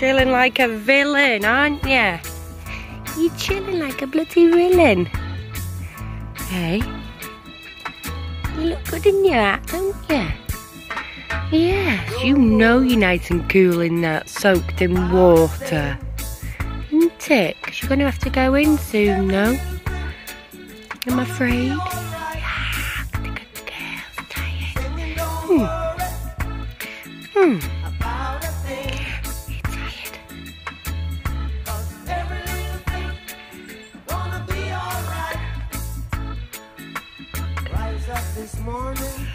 chilling like a villain, aren't you? You're chilling like a bloody villain. Hey? You look good in your hat, don't you? Yes, you know you're nice and cool in that soaked in water. Isn't it? Because you're going to have to go in soon, no? I'm afraid. Yeah, good girl, tired. Hmm. Hmm. This morning,